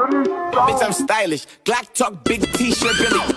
Bitch, I'm stylish. Glock talk, big t-shirt, Billy.